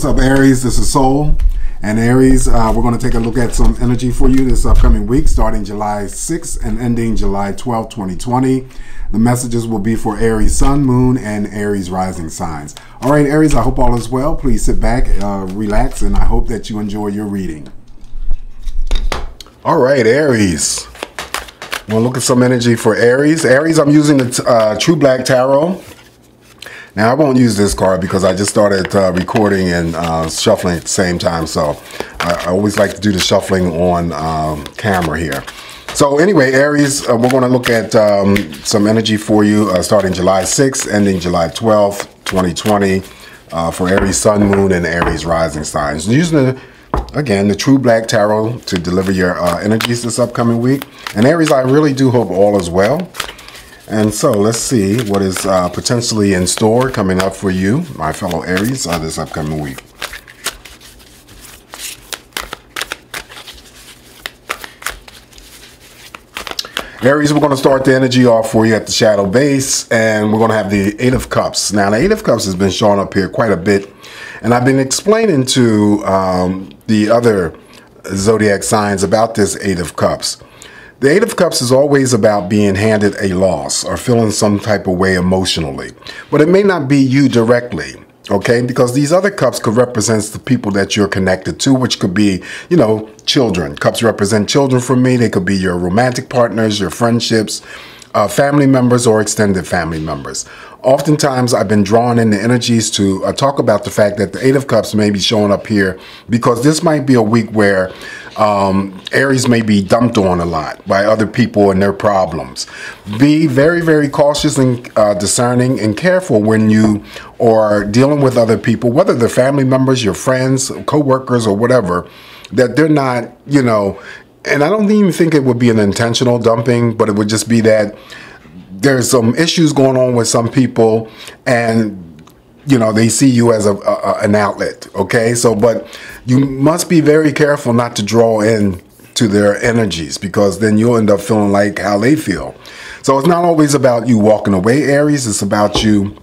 What's up, Aries? This is Soul. And Aries, uh, we're going to take a look at some energy for you this upcoming week, starting July 6th and ending July 12th, 2020. The messages will be for Aries Sun, Moon, and Aries Rising signs. All right, Aries, I hope all is well. Please sit back, uh, relax, and I hope that you enjoy your reading. All right, Aries. We'll look at some energy for Aries. Aries, I'm using the uh, True Black Tarot. Now I won't use this card because I just started uh, recording and uh, shuffling at the same time. So I, I, always like to do the shuffling on um, camera here. So anyway, Aries, uh, we're going to look at um, some energy for you uh, starting July 6th, ending July 12th, 2020 uh, for Aries Sun, Moon, and Aries Rising signs. Using the again, the True Black Tarot to deliver your uh, energies this upcoming week. And Aries, I really do hope all is well. And so let's see what is uh, potentially in store coming up for you, my fellow Aries, uh, this upcoming week. Aries, we're going to start the energy off for you at the shadow base, and we're going to have the Eight of Cups. Now, the Eight of Cups has been showing up here quite a bit, and I've been explaining to um, the other zodiac signs about this Eight of Cups. The Eight of Cups is always about being handed a loss or feeling some type of way emotionally. But it may not be you directly, okay? Because these other cups could represent the people that you're connected to, which could be, you know, children. Cups represent children for me. They could be your romantic partners, your friendships, uh, family members, or extended family members. Oftentimes, I've been drawn in the energies to uh, talk about the fact that the Eight of Cups may be showing up here because this might be a week where um, Aries may be dumped on a lot by other people and their problems. Be very, very cautious and uh, discerning and careful when you are dealing with other people, whether they're family members, your friends, co-workers, or whatever, that they're not, you know, and I don't even think it would be an intentional dumping, but it would just be that there's some issues going on with some people and you know they see you as a, a, an outlet okay? So but you must be very careful not to draw in to their energies because then you'll end up feeling like how they feel. So it's not always about you walking away aries. It's about you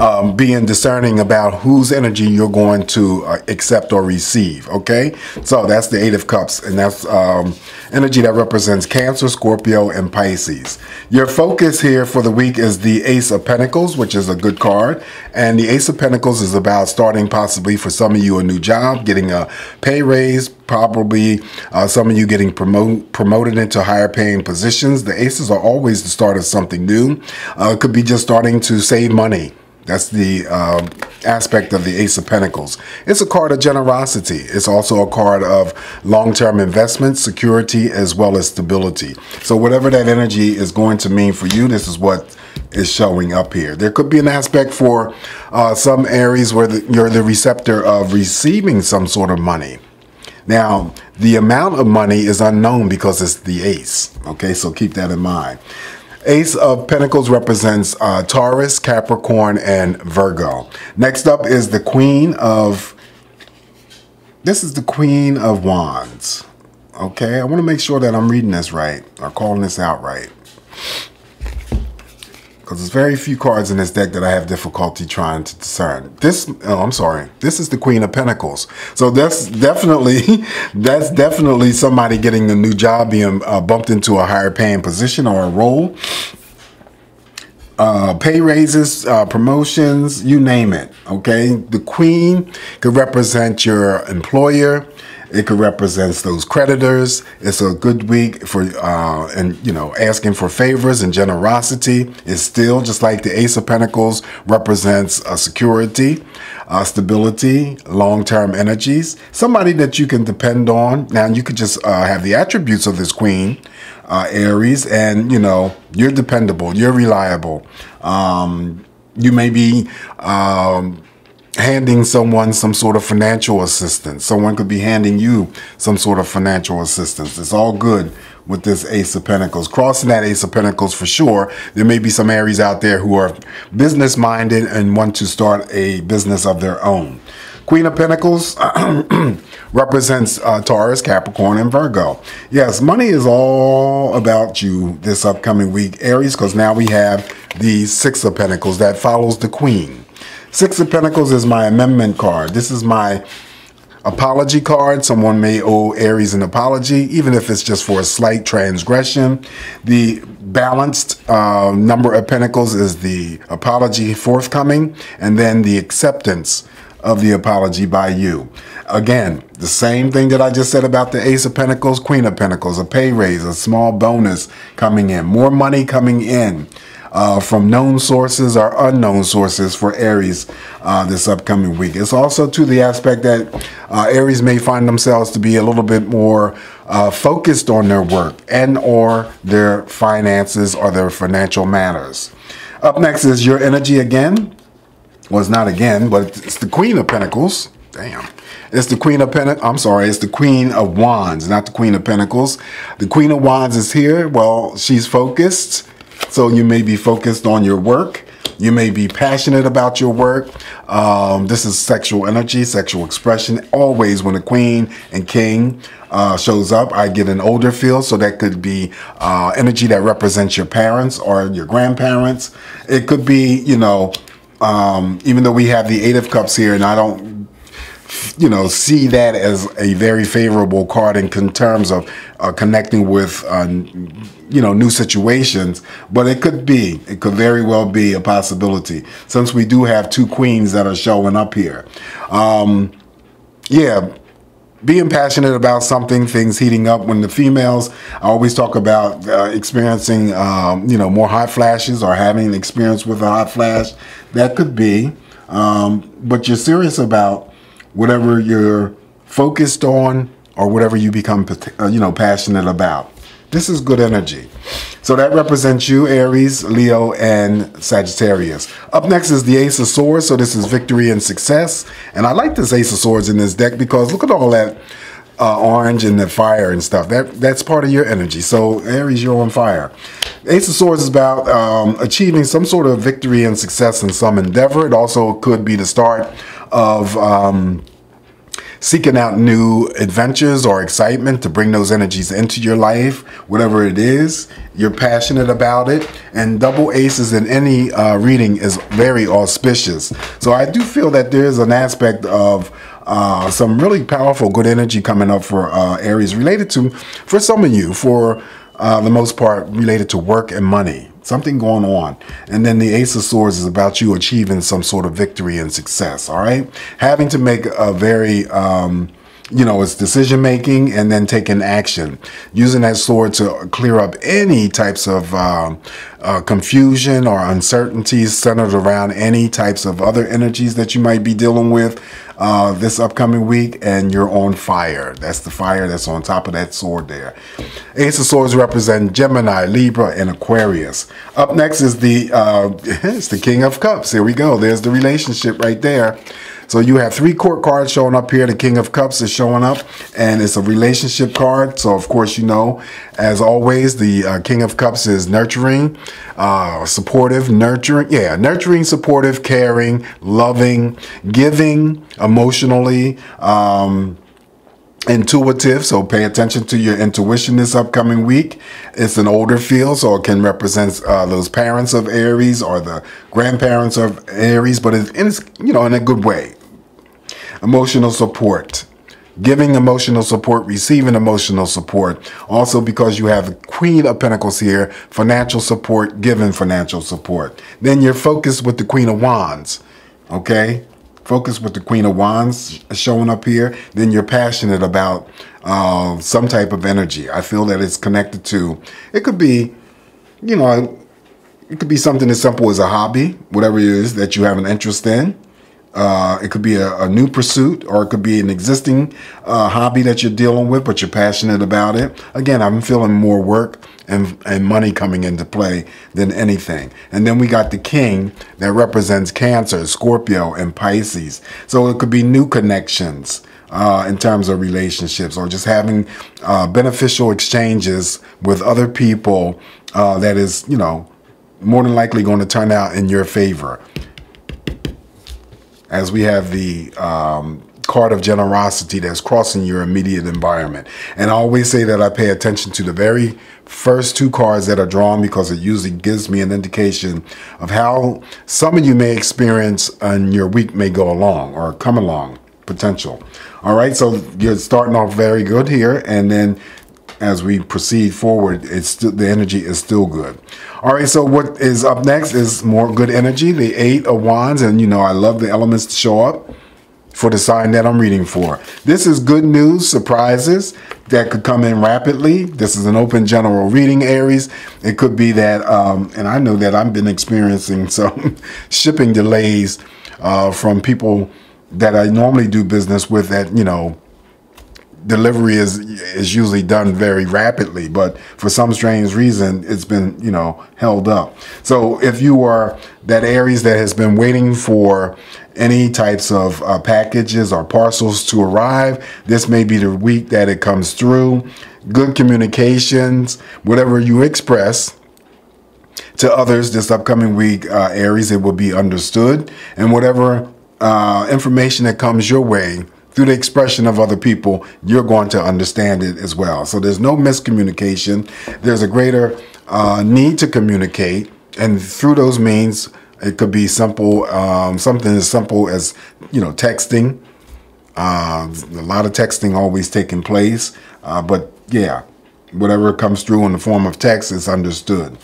um, being discerning about whose energy you're going to uh, accept or receive. Okay, so that's the Eight of Cups, and that's um, energy that represents Cancer, Scorpio, and Pisces. Your focus here for the week is the Ace of Pentacles, which is a good card, and the Ace of Pentacles is about starting possibly for some of you a new job, getting a pay raise, probably uh, some of you getting promote, promoted into higher paying positions. The aces are always the start of something new. Uh, could be just starting to save money. That's the uh, aspect of the Ace of Pentacles. It's a card of generosity. It's also a card of long-term investment, security, as well as stability. So whatever that energy is going to mean for you, this is what is showing up here. There could be an aspect for uh, some areas where the, you're the receptor of receiving some sort of money. Now, the amount of money is unknown because it's the ace. Okay, so keep that in mind. Ace of Pentacles represents uh, Taurus, Capricorn, and Virgo. Next up is the Queen of, this is the Queen of Wands. Okay, I want to make sure that I'm reading this right, or calling this out right because there's very few cards in this deck that I have difficulty trying to discern. This, oh, I'm sorry, this is the Queen of Pentacles. So that's definitely, that's definitely somebody getting a new job, being uh, bumped into a higher paying position or a role. Uh, pay raises, uh, promotions, you name it. Okay, the Queen could represent your employer it could represent those creditors. It's a good week for, uh, and you know, asking for favors and generosity is still just like the Ace of Pentacles represents a security, stability, long-term energies. Somebody that you can depend on. Now you could just uh, have the attributes of this Queen, uh, Aries, and you know, you're dependable, you're reliable. Um, you may be um, handing someone some sort of financial assistance. Someone could be handing you some sort of financial assistance. It's all good with this Ace of Pentacles. Crossing that Ace of Pentacles for sure. There may be some Aries out there who are business minded and want to start a business of their own. Queen of Pentacles represents uh, Taurus, Capricorn, and Virgo. Yes, money is all about you this upcoming week, Aries, because now we have the Six of Pentacles that follows the Queen. Six of Pentacles is my amendment card. This is my apology card. Someone may owe Aries an apology, even if it's just for a slight transgression. The balanced uh, number of pentacles is the apology forthcoming, and then the acceptance of the apology by you. Again, the same thing that I just said about the Ace of Pentacles, Queen of Pentacles, a pay raise, a small bonus coming in, more money coming in uh, from known sources or unknown sources for Aries uh, this upcoming week. It's also to the aspect that uh, Aries may find themselves to be a little bit more uh, focused on their work and or their finances or their financial matters. Up next is your energy again. Well, it's not again, but it's the Queen of Pentacles. Damn. It's the Queen of Pentacles. I'm sorry, it's the Queen of Wands, not the Queen of Pentacles. The Queen of Wands is here. Well, she's focused. So you may be focused on your work. You may be passionate about your work. Um, this is sexual energy, sexual expression. Always when a queen and king uh, shows up, I get an older feel. So that could be uh, energy that represents your parents or your grandparents. It could be, you know, um, even though we have the Eight of Cups here, and I don't you know, see that as a very favorable card in terms of uh, connecting with, uh, you know, new situations. But it could be, it could very well be a possibility since we do have two queens that are showing up here. Um, yeah, being passionate about something, things heating up. When the females, I always talk about uh, experiencing, um, you know, more hot flashes or having an experience with a hot flash. That could be. Um, but you're serious about whatever you're focused on or whatever you become uh, you know passionate about. This is good energy. So that represents you aries leo and sagittarius. Up next is the ace of swords. So this is victory and success. And i like this ace of swords in this deck because look at all that uh, orange and the fire and stuff. That that's part of your energy. So aries you're on fire. Ace of swords is about um, achieving some sort of victory and success in some endeavor. It also could be the start of um, seeking out new adventures or excitement to bring those energies into your life, whatever it is, you're passionate about it. And double aces in any uh, reading is very auspicious. So I do feel that there's an aspect of uh, some really powerful good energy coming up for uh, Aries related to, for some of you, for uh, the most part, related to work and money something going on. And then the Ace of Swords is about you achieving some sort of victory and success, all right? Having to make a very, um, you know, it's decision making and then taking action. Using that sword to clear up any types of um, uh, confusion or uncertainties centered around any types of other energies that you might be dealing with uh, this upcoming week, and you're on fire. That's the fire that's on top of that sword there. Ace of Swords represent Gemini, Libra, and Aquarius. Up next is the uh, it's the King of Cups. Here we go. There's the relationship right there. So you have three court cards showing up here. The King of Cups is showing up, and it's a relationship card. So of course you know, as always, the uh, King of Cups is nurturing, uh, supportive, nurturing. Yeah, nurturing, supportive, caring, loving, giving emotionally. Um, intuitive so pay attention to your intuition this upcoming week it's an older feel so it can represent uh, those parents of aries or the grandparents of aries but it's, it's you know in a good way emotional support giving emotional support, receiving emotional support. Also, because you have the Queen of Pentacles here, financial support, giving financial support. Then you're focused with the Queen of Wands, okay? Focus with the Queen of Wands showing up here. Then you're passionate about uh, some type of energy. I feel that it's connected to, it could be, you know, it could be something as simple as a hobby, whatever it is that you have an interest in. Uh, it could be a, a, new pursuit or it could be an existing uh, hobby that you're dealing with, but you're passionate about it. Again, I'm feeling more work and, and money coming into play than anything. And then we got the king that represents Cancer, Scorpio, and Pisces. So it could be new connections. Uh, in terms of relationships or just having uh, beneficial exchanges with other people uh, that is, you know, more than likely going to turn out in your favor as we have the um, card of generosity that's crossing your immediate environment. And I always say that I pay attention to the very first two cards that are drawn because it usually gives me an indication of how some of you may experience and your week may go along or come along potential. All right, so you're starting off very good here, and then as we proceed forward, it's still, the energy is still good. All right, so what is up next is more good energy, the Eight of Wands, and you know I love the elements to show up for the sign that I'm reading for. This is good news, surprises that could come in rapidly. This is an open general reading, Aries. It could be that, um, and I know that I've been experiencing some shipping delays uh, from people that I normally do business with that, you know, delivery is is usually done very rapidly, but for some strange reason, it's been you know held up. So if you are that Aries that has been waiting for any types of uh, packages or parcels to arrive, this may be the week that it comes through. Good communications, whatever you express to others this upcoming week, uh, Aries, it will be understood, and whatever uh, information that comes your way through the expression of other people, you're going to understand it as well. So there's no miscommunication. There's a greater uh, need to communicate, and through those means, it could be simple, um, something as simple as you know texting. Uh, a lot of texting always taking place, uh, but yeah, whatever comes through in the form of text is understood.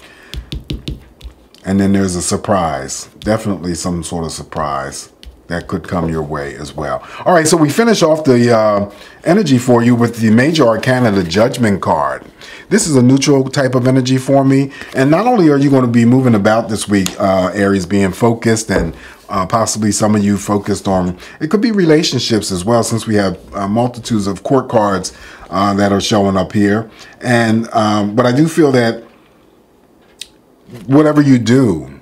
And then there's a surprise, definitely some sort of surprise that could come your way as well. All right, so we finish off the uh, energy for you with the Major Arcana, the Judgment card. This is a neutral type of energy for me. And not only are you going to be moving about this week, uh, Aries, being focused and uh, possibly some of you focused on, it could be relationships as well, since we have uh, multitudes of court cards uh, that are showing up here. And, um, but I do feel that whatever you do,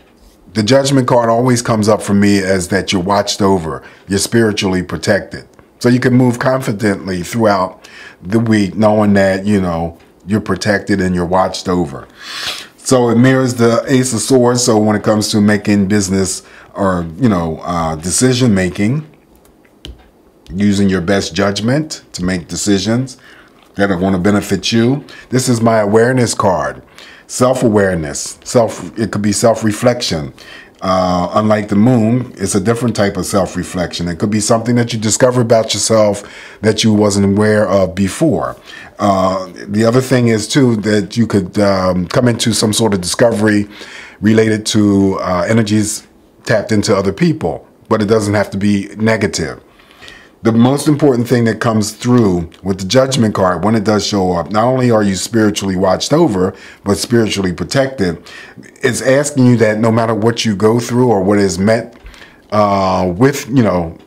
the judgment card always comes up for me as that you're watched over, you're spiritually protected. So you can move confidently throughout the week knowing that, you know, you're protected and you're watched over. So it mirrors the Ace of Swords. So when it comes to making business or, you know, uh, decision making, using your best judgment to make decisions that are going to benefit you. This is my awareness card self-awareness self it could be self-reflection. Uh, unlike the moon it's a different type of self-reflection. It could be something that you discover about yourself that you wasn't aware of before. Uh, the other thing is too that you could um, come into some sort of discovery related to uh, energies tapped into other people but it doesn't have to be negative the most important thing that comes through with the judgment card when it does show up, not only are you spiritually watched over, but spiritually protected, it's asking you that no matter what you go through or what is met uh, with, you know,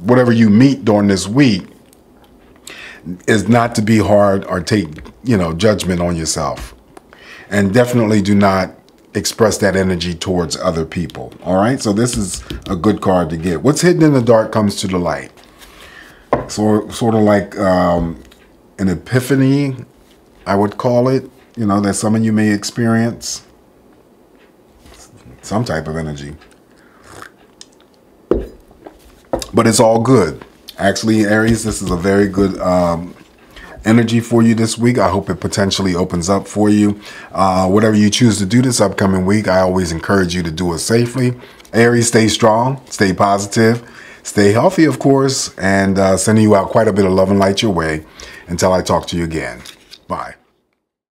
whatever you meet during this week, is not to be hard or take, you know, judgment on yourself. And definitely do not express that energy towards other people. All right. So this is a good card to get. What's hidden in the dark comes to the light sort sort of like um, an epiphany, I would call it. You know that some of you may experience some type of energy, but it's all good. Actually, Aries, this is a very good um, energy for you this week. I hope it potentially opens up for you. Uh, whatever you choose to do this upcoming week, I always encourage you to do it safely. Aries, stay strong, stay positive. Stay healthy, of course, and uh, sending you out quite a bit of love and light your way until I talk to you again. Bye.